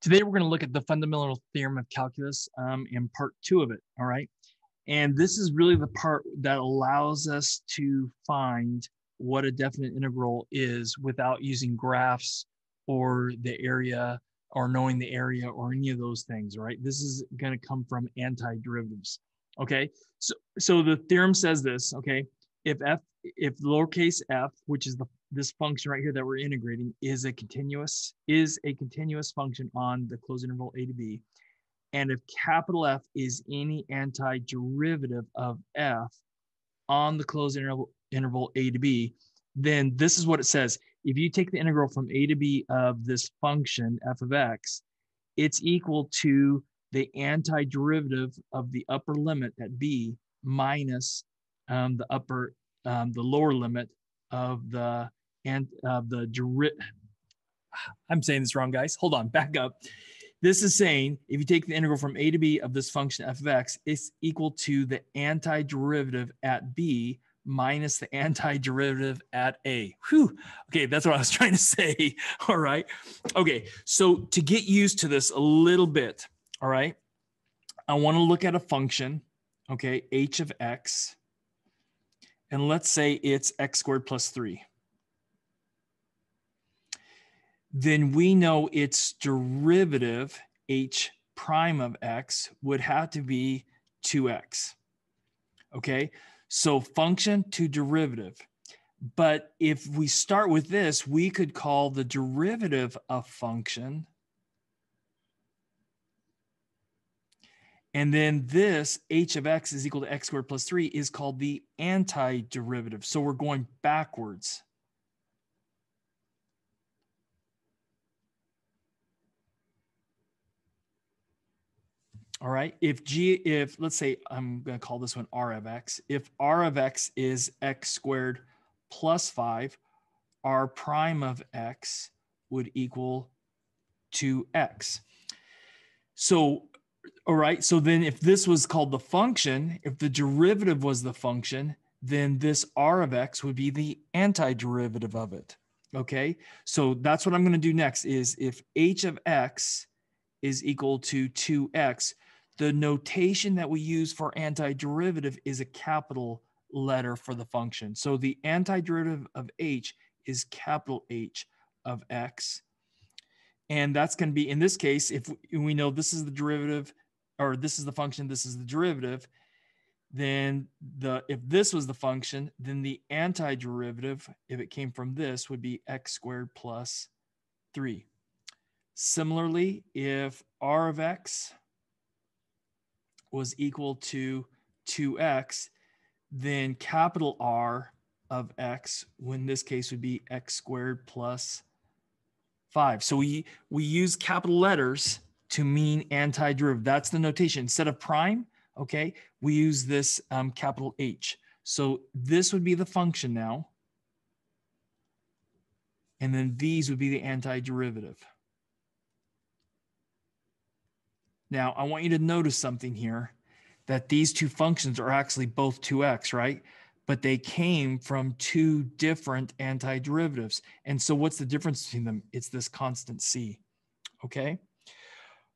Today we're going to look at the fundamental theorem of calculus um, in part two of it, all right? And this is really the part that allows us to find what a definite integral is without using graphs or the area or knowing the area or any of those things, all right? This is going to come from antiderivatives, okay? So, so the theorem says this, okay? If f, if lowercase f, which is the this function right here that we're integrating is a continuous is a continuous function on the closed interval a to b. And if capital f is any antiderivative of f on the closed interval, interval a to b then this is what it says. If you take the integral from a to b of this function f of x it's equal to the antiderivative of the upper limit at b minus um, the upper um, the lower limit of the and uh, the I'm saying this wrong, guys. Hold on, back up. This is saying if you take the integral from a to b of this function f of x, it's equal to the antiderivative at b minus the antiderivative at a. Whew. Okay, that's what I was trying to say. All right. Okay, so to get used to this a little bit, all right, I want to look at a function, okay, h of x, and let's say it's x squared plus 3 then we know its derivative, h prime of x, would have to be 2x. Okay, so function to derivative. But if we start with this, we could call the derivative of function. And then this h of x is equal to x squared plus 3 is called the antiderivative. So we're going backwards. All right. If G, if let's say I'm going to call this one R of X, if R of X is X squared plus five, R prime of X would equal to X. So, all right. So then if this was called the function, if the derivative was the function, then this R of X would be the antiderivative of it. Okay. So that's what I'm going to do next is if H of X is equal to 2X, the notation that we use for antiderivative is a capital letter for the function. So the antiderivative of h is capital H of x. And that's going to be, in this case, if we know this is the derivative, or this is the function, this is the derivative, then the if this was the function, then the antiderivative, if it came from this, would be x squared plus 3. Similarly, if r of x was equal to 2x, then capital R of x, when this case would be x squared plus 5. So we, we use capital letters to mean antiderivative. That's the notation. Instead of prime, okay, we use this um, capital H. So this would be the function now. And then these would be the antiderivative. Now, I want you to notice something here that these two functions are actually both 2x, right? But they came from two different antiderivatives. And so what's the difference between them? It's this constant c, okay?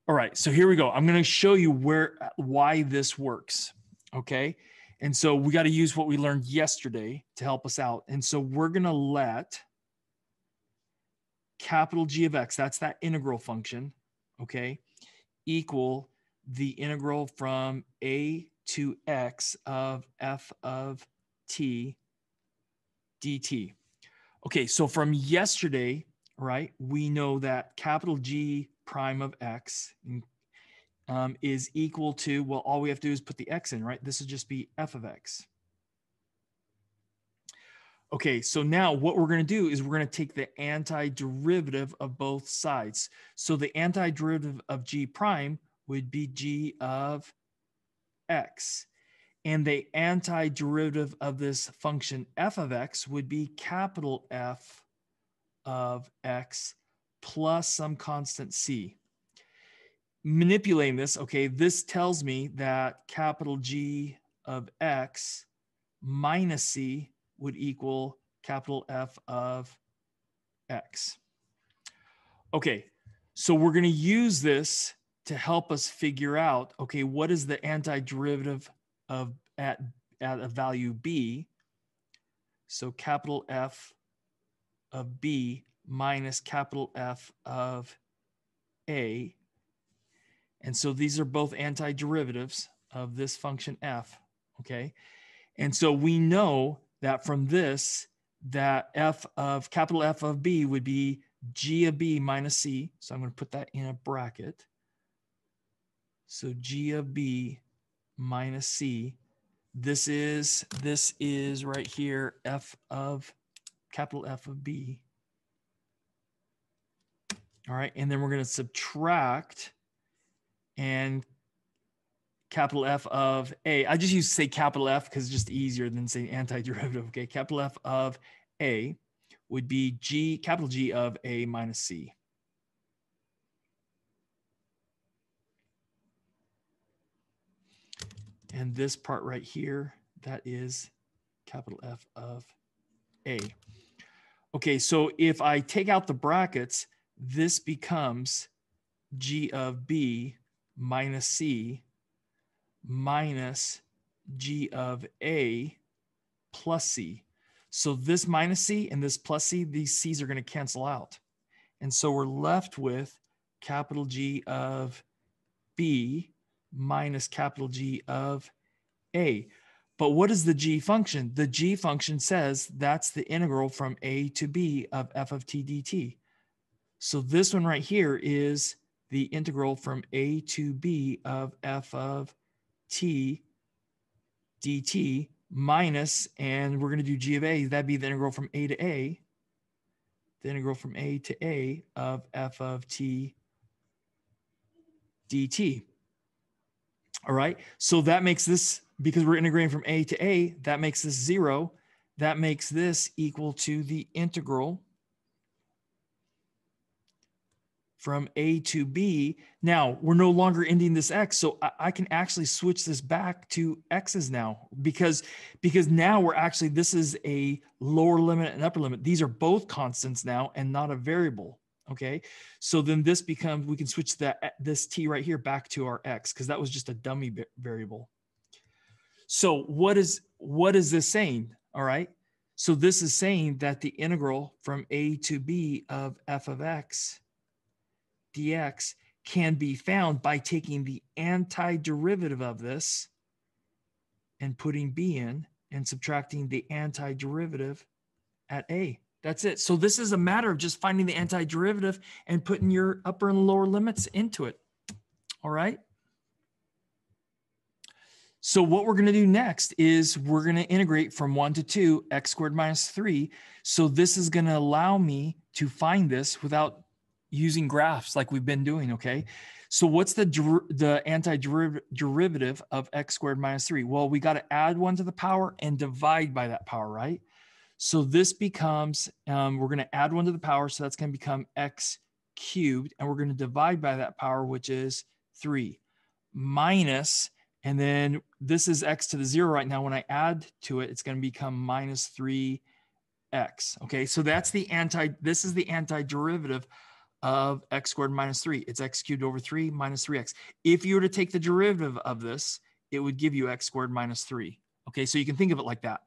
All right, so here we go. I'm gonna show you where why this works, okay? And so we gotta use what we learned yesterday to help us out. And so we're gonna let capital G of x, that's that integral function, okay? Equal the integral from a to x of f of t dt. Okay, so from yesterday, right, we know that capital G prime of x um, is equal to, well, all we have to do is put the x in, right? This would just be f of x. Okay, so now what we're going to do is we're going to take the antiderivative of both sides. So the antiderivative of g prime would be g of x. And the antiderivative of this function f of x would be capital F of x plus some constant c. Manipulating this, okay, this tells me that capital G of x minus c would equal capital F of X. Okay, So we're going to use this to help us figure out, okay, what is the antiderivative of at, at a value B? So capital F of B minus capital F of A. And so these are both antiderivatives of this function F, okay? And so we know that from this, that F of capital F of B would be G of B minus C. So I'm going to put that in a bracket. So G of B minus C. This is, this is right here, F of capital F of B. All right, and then we're going to subtract and capital F of A. I just use say capital F because it's just easier than saying antiderivative. Okay, capital F of A would be G, capital G of A minus C. And this part right here, that is capital F of A. Okay, so if I take out the brackets, this becomes G of B minus C minus G of A plus C. So this minus C and this plus C, these C's are going to cancel out. And so we're left with capital G of B minus capital G of A. But what is the G function? The G function says that's the integral from A to B of f of t dt. So this one right here is the integral from A to B of f of t dt minus, and we're going to do g of a, that'd be the integral from a to a, the integral from a to a of f of t dt. All right, so that makes this, because we're integrating from a to a, that makes this zero. That makes this equal to the integral from A to B. Now we're no longer ending this X. So I, I, can actually switch this back to X's now because, because now we're actually, this is a lower limit and upper limit. These are both constants now and not a variable. Okay. So then this becomes, we can switch that, this T right here back to our X because that was just a dummy variable. So what is, what is this saying? All right. So this is saying that the integral from A to B of f of X dx can be found by taking the antiderivative of this and putting b in and subtracting the antiderivative at a. That's it. So this is a matter of just finding the antiderivative and putting your upper and lower limits into it. All right. So what we're going to do next is we're going to integrate from 1 to 2 x squared minus 3. So this is going to allow me to find this without using graphs like we've been doing, okay? So what's the, the antiderivative of x squared minus 3? Well, we got to add 1 to the power and divide by that power, right? So this becomes, um, we're going to add 1 to the power, so that's going to become x cubed, and we're going to divide by that power, which is 3, minus, and then this is x to the 0 right now. When I add to it, it's going to become minus 3x. Okay, so that's the anti, this is the antiderivative of x squared minus 3. It's x cubed over 3 minus 3x. If you were to take the derivative of this, it would give you x squared minus 3. Okay, so you can think of it like that.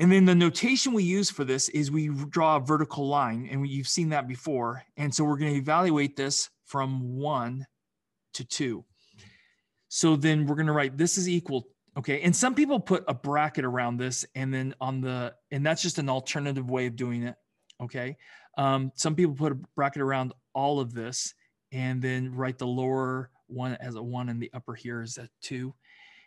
And then the notation we use for this is we draw a vertical line, and you've seen that before. And so we're going to evaluate this from 1 to 2. So then we're going to write this is equal Okay. And some people put a bracket around this and then on the, and that's just an alternative way of doing it. Okay. Um, some people put a bracket around all of this and then write the lower one as a one and the upper here is a two.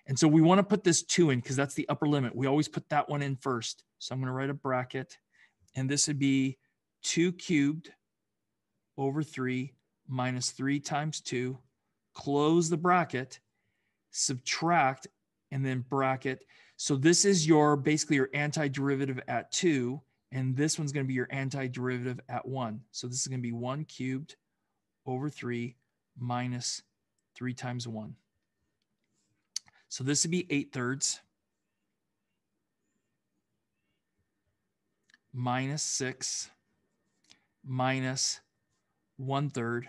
And so we want to put this two in because that's the upper limit. We always put that one in first. So I'm going to write a bracket and this would be two cubed over three minus three times two, close the bracket, subtract, and then bracket. So this is your basically your antiderivative at two. And this one's going to be your antiderivative at 1. So this is going to be 1 cubed over 3 minus 3 times 1. So this would be 8 thirds minus 6 minus one third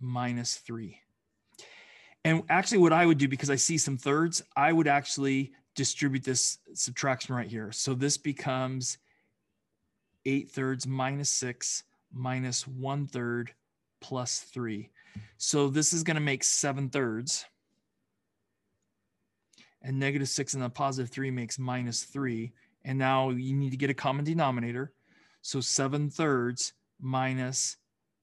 minus three. And actually what I would do, because I see some thirds, I would actually distribute this subtraction right here. So this becomes eight thirds minus six minus one third plus three. So this is gonna make seven thirds. And negative six and the positive three makes minus three. And now you need to get a common denominator. So seven thirds minus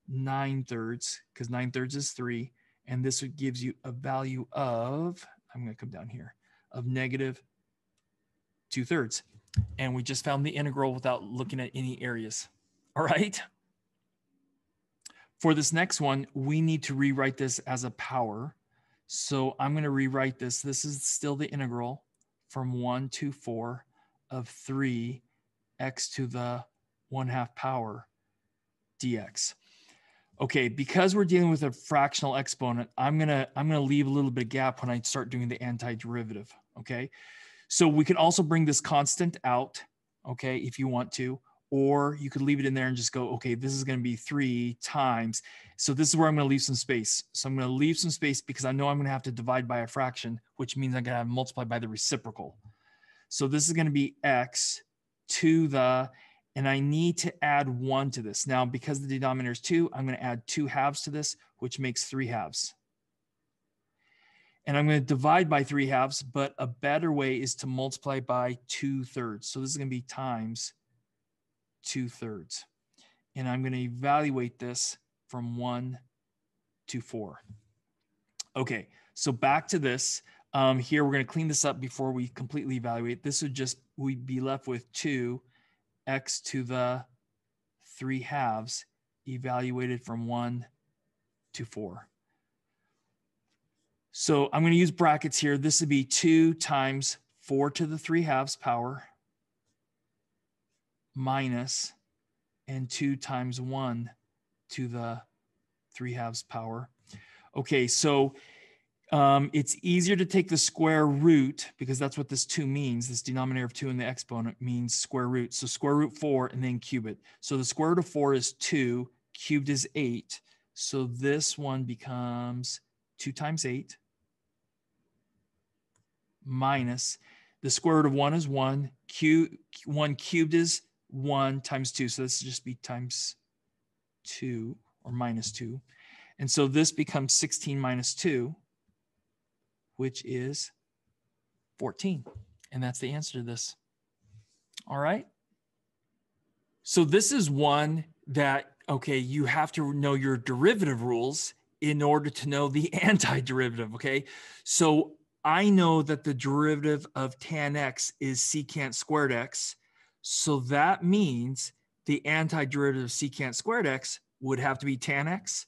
nine thirds, because nine thirds is three. And this gives you a value of, I'm going to come down here, of negative two thirds. And we just found the integral without looking at any areas. All right. For this next one, we need to rewrite this as a power. So I'm going to rewrite this. This is still the integral from 1 to 4 of 3 x to the 1 half power dx. Okay, because we're dealing with a fractional exponent, I'm gonna I'm gonna leave a little bit of gap when I start doing the antiderivative. Okay, so we can also bring this constant out. Okay, if you want to, or you could leave it in there and just go, okay, this is going to be three times. So this is where I'm going to leave some space. So I'm going to leave some space because I know I'm going to have to divide by a fraction, which means I'm to have to multiply by the reciprocal. So this is going to be x to the, and I need to add one to this. Now, because the denominator is two, I'm going to add two halves to this, which makes three halves. And I'm going to divide by three halves, but a better way is to multiply by two thirds. So this is going to be times two thirds. And I'm going to evaluate this from one to four. Okay, so back to this. Um, here, we're going to clean this up before we completely evaluate. This would just, we'd be left with two x to the 3 halves evaluated from 1 to 4. So I'm going to use brackets here. This would be 2 times 4 to the 3 halves power minus and 2 times 1 to the 3 halves power. Okay, so um, it's easier to take the square root because that's what this 2 means. This denominator of 2 in the exponent means square root. So square root 4 and then cube it. So the square root of 4 is 2, cubed is 8. So this one becomes 2 times 8 minus the square root of 1 is 1. Q, 1 cubed is 1 times 2. So this would just be times 2 or minus 2. And so this becomes 16 minus 2 which is 14. And that's the answer to this. All right. So this is one that, okay, you have to know your derivative rules in order to know the antiderivative. Okay. So I know that the derivative of tan x is secant squared x. So that means the antiderivative of secant squared x would have to be tan x.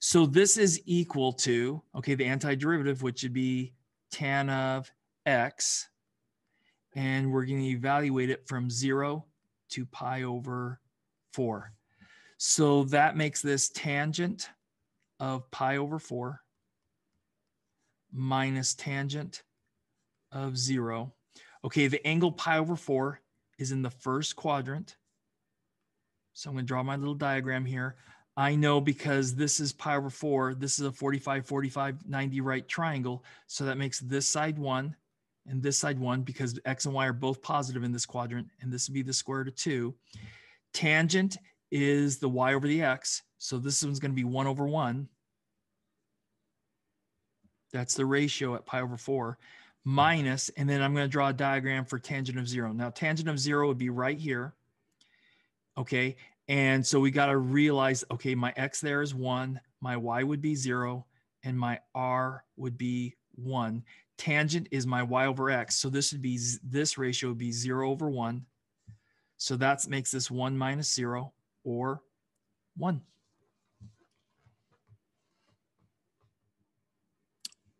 So this is equal to, okay, the antiderivative, which would be tan of x. And we're going to evaluate it from 0 to pi over 4. So that makes this tangent of pi over 4 minus tangent of 0. Okay, the angle pi over 4 is in the first quadrant. So I'm going to draw my little diagram here. I know because this is pi over 4, this is a 45, 45, 90 right triangle. So that makes this side 1 and this side 1 because x and y are both positive in this quadrant. And this would be the square root of 2. Tangent is the y over the x. So this one's going to be 1 over 1. That's the ratio at pi over 4 hmm. minus, and then I'm going to draw a diagram for tangent of 0. Now, tangent of 0 would be right here. Okay, and so we got to realize, okay, my X there is one, my Y would be zero, and my R would be one. Tangent is my Y over X. So this would be, this ratio would be zero over one. So that makes this one minus zero or one.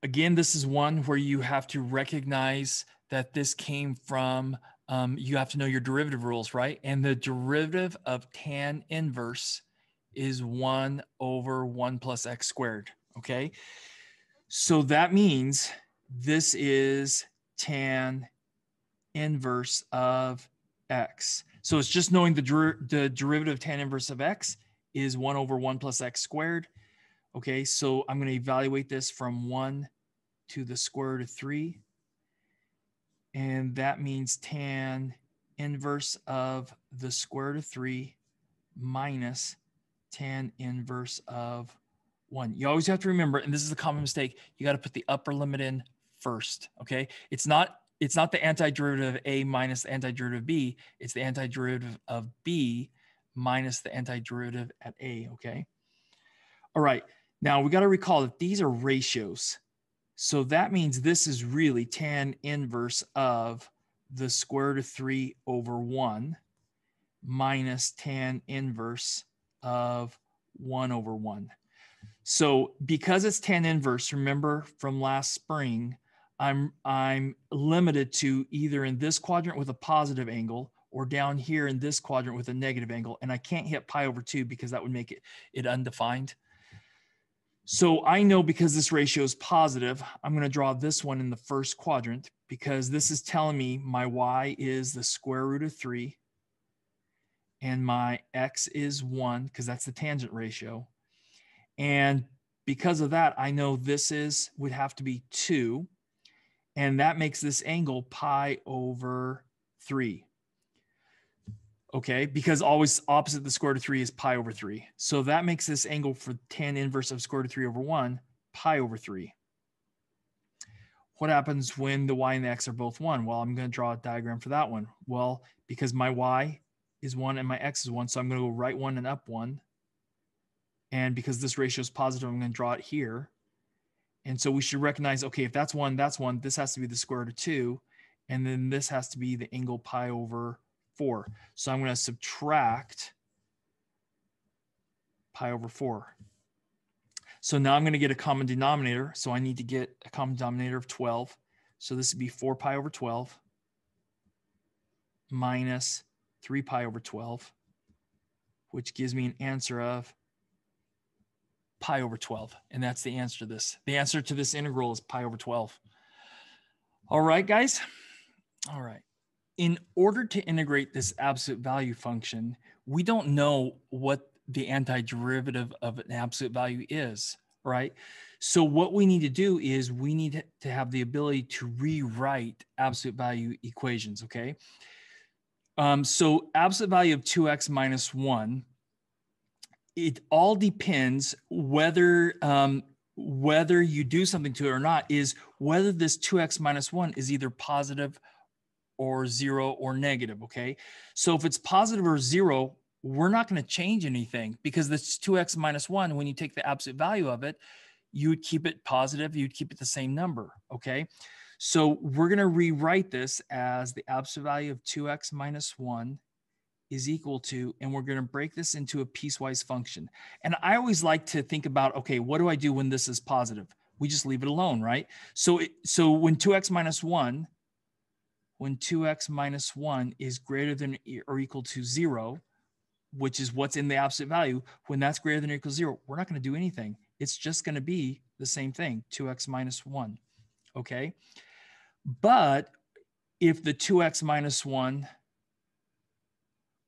Again, this is one where you have to recognize that this came from um, you have to know your derivative rules, right? And the derivative of tan inverse is 1 over 1 plus x squared, okay? So that means this is tan inverse of x. So it's just knowing the, der the derivative of tan inverse of x is 1 over 1 plus x squared. Okay, so I'm going to evaluate this from 1 to the square root of 3. And that means tan inverse of the square root of 3 minus tan inverse of 1. You always have to remember, and this is a common mistake, you got to put the upper limit in first, okay? It's not it's not the antiderivative of A minus the antiderivative of B, it's the antiderivative of B minus the antiderivative at A, okay? All right, now we got to recall that these are ratios. So that means this is really tan inverse of the square root of 3 over 1 minus tan inverse of 1 over 1. So because it's tan inverse, remember from last spring, I'm, I'm limited to either in this quadrant with a positive angle or down here in this quadrant with a negative angle. And I can't hit pi over 2 because that would make it, it undefined. So I know because this ratio is positive, I'm going to draw this one in the first quadrant because this is telling me my y is the square root of 3 and my x is 1 because that's the tangent ratio. And because of that, I know this is would have to be 2 and that makes this angle pi over 3 okay? Because always opposite the square root of three is pi over three. So that makes this angle for tan inverse of square root of three over one, pi over three. What happens when the y and the x are both one? Well, I'm gonna draw a diagram for that one. Well, because my y is one and my x is one, so I'm gonna go right one and up one. And because this ratio is positive, I'm gonna draw it here. And so we should recognize, okay, if that's one, that's one, this has to be the square root of two. And then this has to be the angle pi over 4. So I'm going to subtract pi over 4. So now I'm going to get a common denominator. So I need to get a common denominator of 12. So this would be 4 pi over 12 minus 3 pi over 12, which gives me an answer of pi over 12. And that's the answer to this. The answer to this integral is pi over 12. All right, guys. All right in order to integrate this absolute value function, we don't know what the antiderivative of an absolute value is, right? So what we need to do is we need to have the ability to rewrite absolute value equations, okay? Um, so absolute value of 2x minus 1, it all depends whether um, whether you do something to it or not is whether this 2x minus 1 is either positive or zero or negative, okay? So if it's positive or zero, we're not going to change anything because this 2x minus 1, when you take the absolute value of it, you would keep it positive, you'd keep it the same number, okay? So we're going to rewrite this as the absolute value of 2x minus 1 is equal to, and we're going to break this into a piecewise function. And I always like to think about, okay, what do I do when this is positive? We just leave it alone, right? So, it, so when 2x minus 1 when 2x minus 1 is greater than or equal to 0, which is what's in the absolute value, when that's greater than or equal to 0, we're not going to do anything. It's just going to be the same thing, 2x minus 1. Okay? But if the 2x minus 1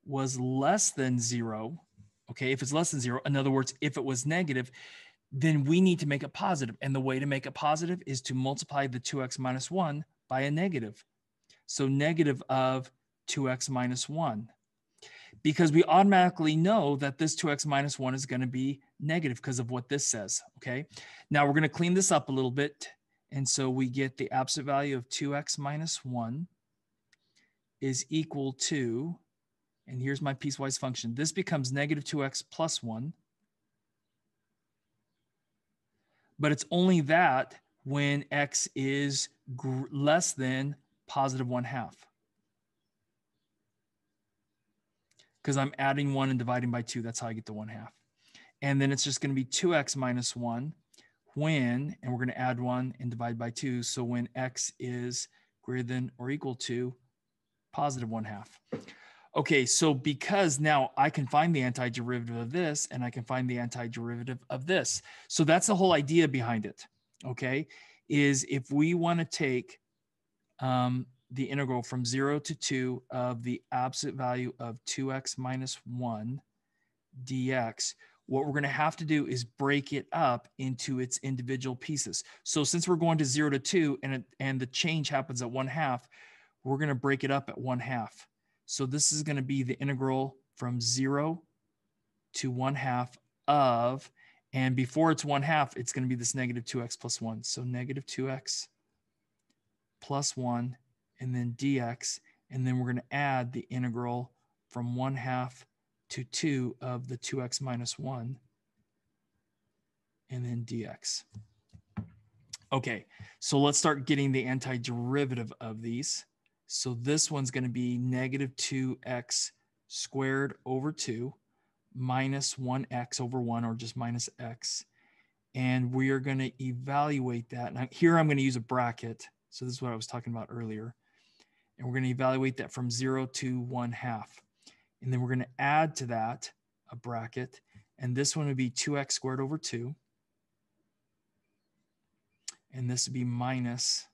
was less than 0, okay, if it's less than 0, in other words, if it was negative, then we need to make it positive. And the way to make it positive is to multiply the 2x minus 1 by a negative. So negative of 2x minus 1. Because we automatically know that this 2x minus 1 is going to be negative because of what this says, okay? Now we're going to clean this up a little bit. And so we get the absolute value of 2x minus 1 is equal to, and here's my piecewise function. This becomes negative 2x plus 1. But it's only that when x is less than positive one half. Because I'm adding one and dividing by two. That's how I get the one half. And then it's just going to be 2x minus 1 when, and we're going to add 1 and divide by 2. So when x is greater than or equal to positive 1 half. Okay, so because now I can find the antiderivative of this and I can find the antiderivative of this. So that's the whole idea behind it, okay, is if we want to take um, the integral from 0 to 2 of the absolute value of 2x minus 1, dx, what we're going to have to do is break it up into its individual pieces. So since we're going to zero to two and, it, and the change happens at one half, we're going to break it up at one half. So this is going to be the integral from zero to one half of, and before it's one half, it's going to be this negative 2x plus 1. So negative 2x plus 1, and then dx, and then we're going to add the integral from 1 half to 2 of the 2x minus 1, and then dx. Okay, so let's start getting the antiderivative of these. So this one's going to be negative 2x squared over 2 minus 1x over 1 or just minus x. And we are going to evaluate that. Now here I'm going to use a bracket. So this is what I was talking about earlier. And we're going to evaluate that from 0 to 1 half. And then we're going to add to that a bracket. And this one would be 2x squared over 2. And this would be minus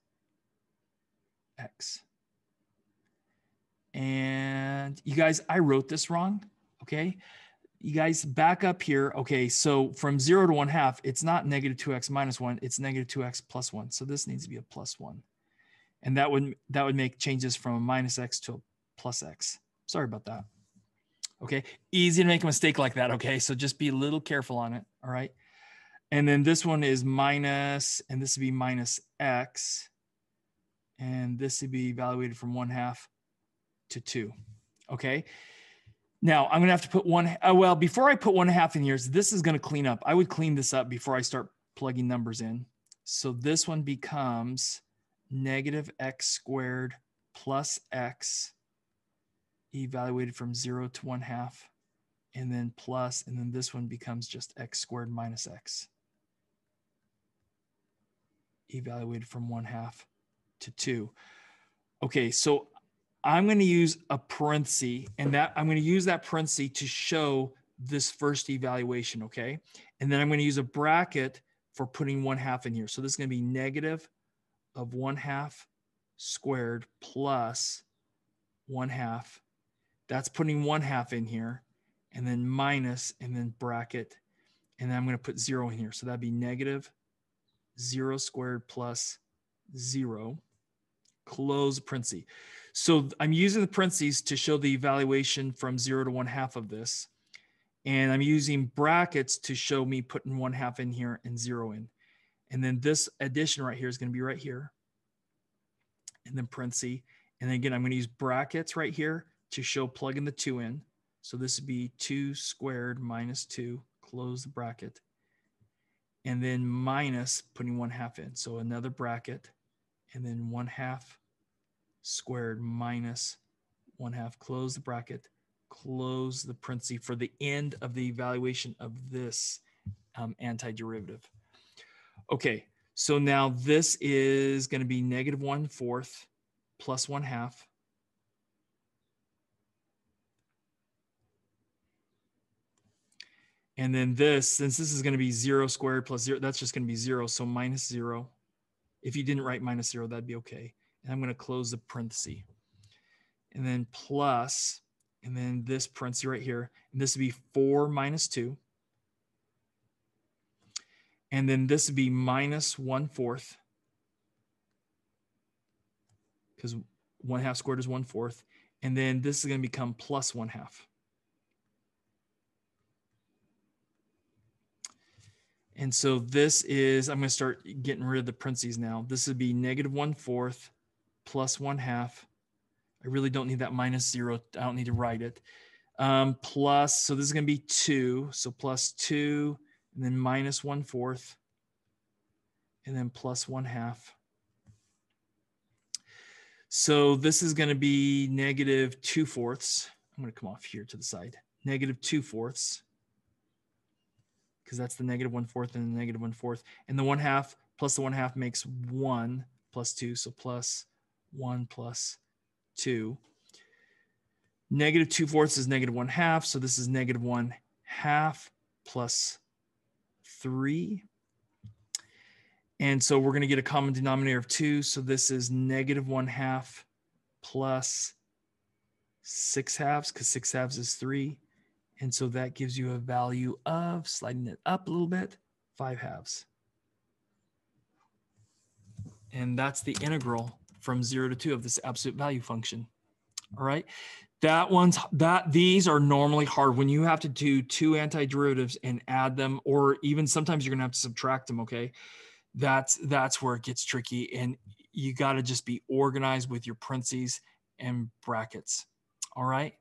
x. And you guys, I wrote this wrong. Okay. You guys back up here. Okay. So from zero to one half, it's not negative 2x minus one, it's negative 2x plus one. So this needs to be a plus one. And that would that would make changes from a minus x to a plus x. Sorry about that. Okay. Easy to make a mistake like that. Okay. So just be a little careful on it. All right. And then this one is minus, and this would be minus x. And this would be evaluated from one half to two. Okay. Now I'm gonna have to put one. Uh, well, before I put one half in here, this is gonna clean up. I would clean this up before I start plugging numbers in. So this one becomes negative x squared plus x evaluated from zero to one half and then plus, and then this one becomes just x squared minus x evaluated from one half to two. Okay, so I'm going to use a parenthesis and that I'm going to use that parenthesis to show this first evaluation. Okay. And then I'm going to use a bracket for putting one half in here. So this is going to be negative of one half squared plus one half. That's putting one half in here and then minus and then bracket. And then I'm going to put zero in here. So that'd be negative zero squared plus zero, close parenthesis. So I'm using the parentheses to show the evaluation from zero to one half of this. And I'm using brackets to show me putting one half in here and zero in. And then this addition right here is going to be right here. And then parenthesis. And then again, I'm going to use brackets right here to show plugging the two in. So this would be two squared minus two, close the bracket. And then minus putting one half in. So another bracket and then one half squared minus one half, close the bracket, close the parenthesis for the end of the evaluation of this um, antiderivative. Okay, so now this is going to be negative one fourth plus one half. And then this, since this is going to be zero squared plus zero, that's just going to be zero. So minus zero. If you didn't write minus zero, that'd be okay and I'm going to close the parenthesis. And then plus, and then this parenthesis right here, and this would be 4 minus 2. And then this would be minus 1 fourth, because 1 half squared is 1 fourth. And then this is going to become plus 1 half. And so this is, I'm going to start getting rid of the parentheses now. This would be negative 1 fourth plus one half. I really don't need that minus zero. I don't need to write it. Um, plus, so this is going to be two. So plus two, and then minus one fourth, and then plus one half. So this is going to be negative two fourths. I'm going to come off here to the side. Negative two fourths, because that's the negative one fourth and the negative one fourth. And the one half plus the one half makes one plus two. So plus 1 plus 2. Negative 2 fourths is negative 1 half. So this is negative 1 half plus 3. And so we're going to get a common denominator of 2. So this is negative 1 half plus 6 halves because 6 halves is 3. And so that gives you a value of, sliding it up a little bit, 5 halves. And that's the integral from 0 to 2 of this absolute value function. All right. That one's that these are normally hard when you have to do two antiderivatives and add them, or even sometimes you're gonna have to subtract them. Okay, that's that's where it gets tricky, and you got to just be organized with your parentheses and brackets. All right.